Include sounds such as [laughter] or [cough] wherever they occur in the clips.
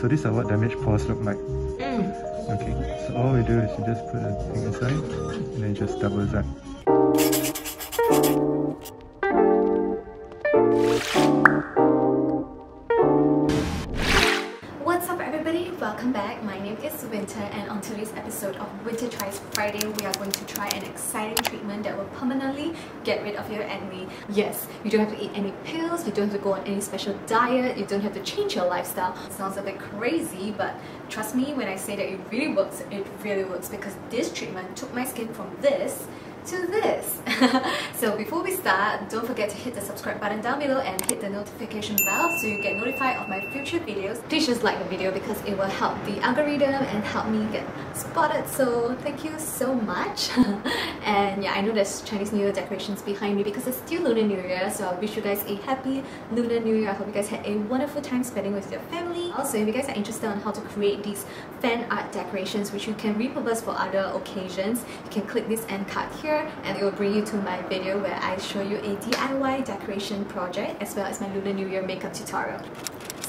so these are what damaged pores look like. Mm. Okay, so all we do is you just put a thing inside and then just double zap. What's up everybody? Welcome back. My name is Winter and on today's episode of Winter Tries Friday, we are going to try an exciting treatment that will permanently get rid of your acne. Yes, you don't have to eat any pills, you don't have to go on any special diet, you don't have to change your lifestyle. It sounds a bit crazy, but trust me when I say that it really works, it really works because this treatment took my skin from this to this. [laughs] so before we start, don't forget to hit the subscribe button down below and hit the notification bell so you get notified of my future videos. Please just like the video because it will help the algorithm and help me get spotted. So thank you so much. [laughs] and yeah, I know there's Chinese New Year decorations behind me because it's still Lunar New Year. So I wish you guys a happy Lunar New Year. I hope you guys had a wonderful time spending with your family. Also, if you guys are interested on how to create these fan art decorations which you can repurpose for other occasions, you can click this end card here and it will bring you to my video where I show you a DIY decoration project as well as my Lunar New Year makeup tutorial.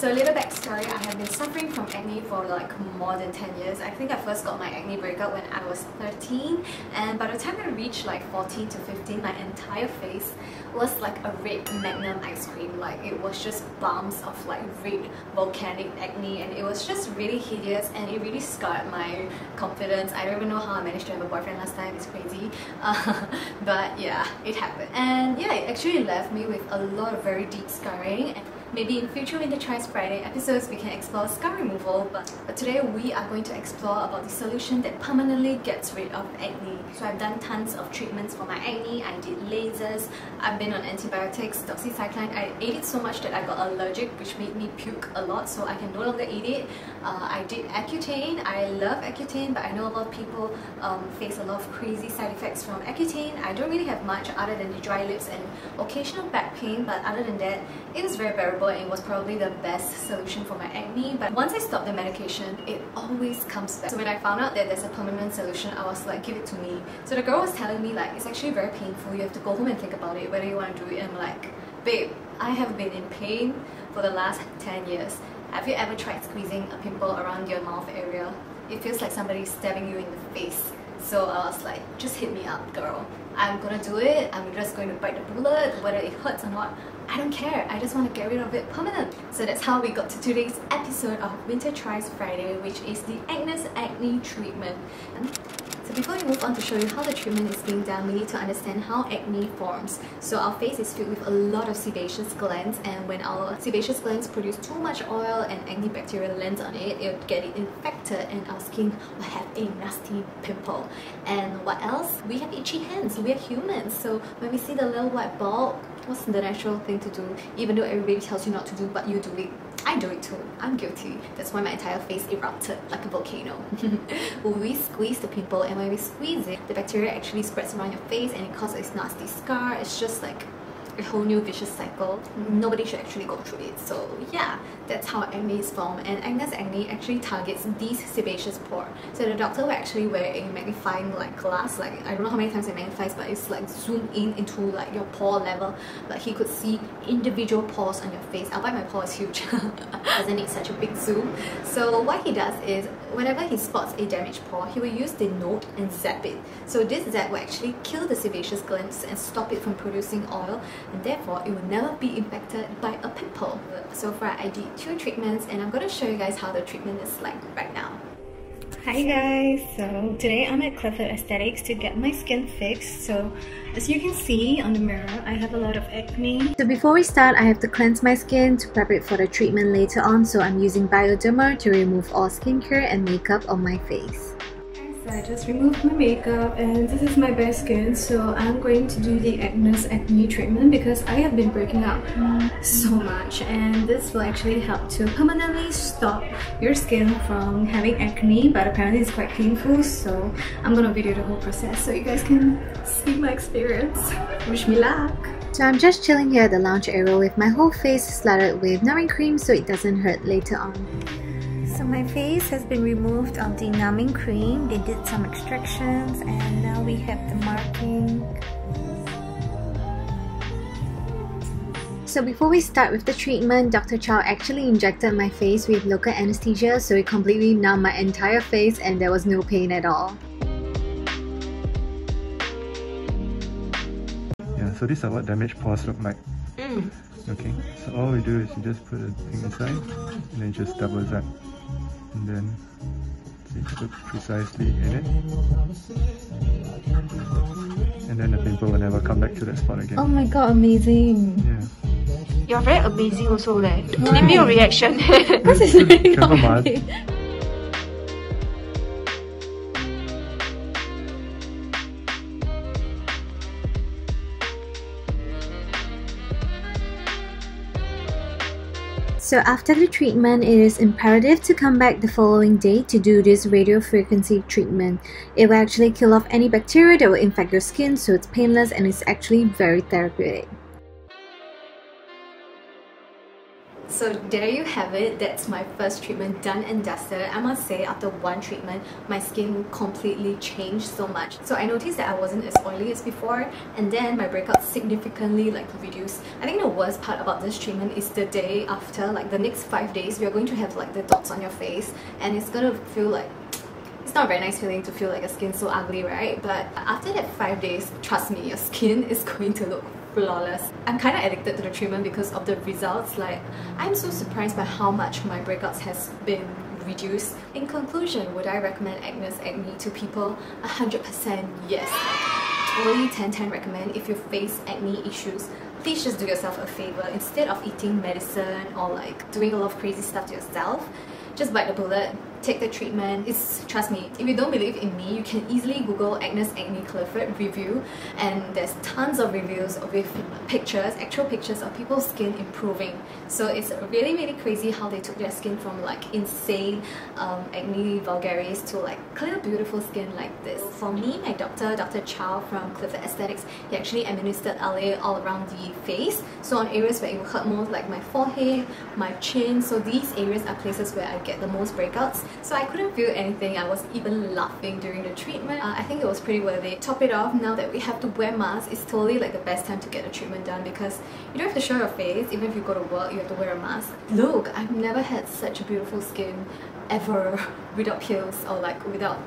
So a little backstory, I have been suffering from acne for like more than 10 years. I think I first got my acne breakout when I was 13 and by the time I reached like 14 to 15, my entire face was like a red magnum ice cream. Like it was just bumps of like red volcanic acne and it was just really hideous and it really scarred my confidence. I don't even know how I managed to have a boyfriend last time, it's crazy. Uh, [laughs] but yeah, it happened. And yeah, it actually left me with a lot of very deep scarring. Maybe in future Winter Tries Friday episodes we can explore scar removal but, but today we are going to explore about the solution that permanently gets rid of acne. So I've done tons of treatments for my acne, I did lasers, I've been on antibiotics, doxycycline, I ate it so much that I got allergic which made me puke a lot so I can no longer eat it. Uh, I did Accutane, I love Accutane but I know a lot of people um, face a lot of crazy side effects from Accutane. I don't really have much other than the dry lips and occasional back pain but other than that it is very bearable and it was probably the best solution for my acne but once I stopped the medication it always comes back. So when I found out that there's a permanent solution I was like give it to me. So the girl was telling me like it's actually very painful. You have to go home and think about it whether you want to do it. And I'm like babe I have been in pain for the last 10 years. Have you ever tried squeezing a pimple around your mouth area? It feels like somebody's stabbing you in the face. So I was like, just hit me up, girl. I'm gonna do it. I'm just going to bite the bullet, whether it hurts or not. I don't care. I just want to get rid of it permanently. So that's how we got to today's episode of Winter Tries Friday, which is the Agnes Acne Treatment. So before we move on to show you how the treatment is being done, we need to understand how acne forms. So our face is filled with a lot of sebaceous glands and when our sebaceous glands produce too much oil and acne bacteria lands on it, it will get it infected and our skin will have a nasty pimple. And what else? We have itchy hands. We are humans. So when we see the little white ball, what's the natural thing to do? Even though everybody tells you not to do, but you do it. I do it too. I'm guilty. That's why my entire face erupted like a volcano. [laughs] we squeeze the pimple and when we squeeze it, the bacteria actually spreads around your face and it causes a nasty scar. It's just like a whole new vicious cycle. Nobody should actually go through it. So yeah, that's how acne is formed. And Agnes acne actually targets these sebaceous pores. So the doctor will actually wear a magnifying like glass, like I don't know how many times it magnifies, but it's like zoom in into like your pore level. Like he could see individual pores on your face. I'll bet my pore is huge. [laughs] Doesn't need such a big zoom. So what he does is whenever he spots a damaged pore, he will use the node and zap it. So this zap will actually kill the sebaceous glands and stop it from producing oil and therefore it will never be infected by a pimple. So far I did two treatments and I'm going to show you guys how the treatment is like right now. Hi guys, so today I'm at Clifford Aesthetics to get my skin fixed. So as you can see on the mirror, I have a lot of acne. So before we start, I have to cleanse my skin to prep it for the treatment later on. So I'm using Bioderma to remove all skincare and makeup on my face. I just removed my makeup and this is my bare skin so I'm going to do the Agnes Acne treatment because I have been breaking out so much and this will actually help to permanently stop your skin from having acne but apparently it's quite painful so I'm gonna video the whole process so you guys can see my experience. Wish me luck! So I'm just chilling here at the lounge area with my whole face slathered with numbing cream so it doesn't hurt later on. So my face has been removed of the numbing cream. They did some extractions and now we have the marking. So before we start with the treatment, Dr. Chow actually injected my face with local anesthesia so it completely numbed my entire face and there was no pain at all. Yeah, so these are what damaged pores look like. Mm. Okay, so all we do is you just put a thing inside and then just doubles up. And then see, put precisely in it. And then the pimple will never come back to that spot again. Oh my god, amazing. Yeah. You're very amazing also leh. Give me your reaction. [laughs] Because it's really Careful, not So after the treatment, it is imperative to come back the following day to do this radiofrequency treatment. It will actually kill off any bacteria that will infect your skin so it's painless and it's actually very therapeutic. So there you have it. That's my first treatment done and dusted. I must say after one treatment, my skin completely changed so much. So I noticed that I wasn't as oily as before and then my breakouts significantly like reduced. I think the worst part about this treatment is the day after, like the next five days, you're going to have like the dots on your face and it's gonna feel like it's not a very nice feeling to feel like your skin so ugly, right? But after that five days, trust me, your skin [laughs] is going to look flawless. I'm kind of addicted to the treatment because of the results. Like, I'm so surprised by how much my breakouts has been reduced. In conclusion, would I recommend Agnes Acne to people? 100% yes. Totally 10-10 recommend if you face acne issues please just do yourself a favor instead of eating medicine or like doing a lot of crazy stuff to yourself just bite the bullet take the treatment it's trust me if you don't believe in me you can easily google agnes acne clifford review and there's tons of reviews with pictures actual pictures of people's skin improving. So it's really really crazy how they took their skin from like insane um, acne vulgaris to like clear beautiful skin like this. For me my doctor dr chow from clifford aesthetics he actually administered la all around the face. So on areas where it will hurt most like my forehead my chin so these areas are places where i get the most breakouts so I couldn't feel anything. I was even laughing during the treatment. Uh, I think it was pretty worth it. Top it off, now that we have to wear masks, it's totally like the best time to get the treatment done because you don't have to show your face. Even if you go to work, you have to wear a mask. Look, I've never had such a beautiful skin ever [laughs] without pills or like without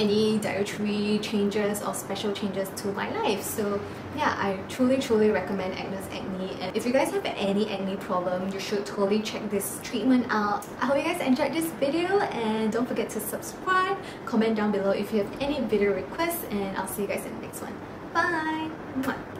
any dietary changes or special changes to my life. So yeah I truly truly recommend Agnes Acne. And if you guys have any acne problem you should totally check this treatment out. I hope you guys enjoyed this video and don't forget to subscribe. Comment down below if you have any video requests and I'll see you guys in the next one. Bye.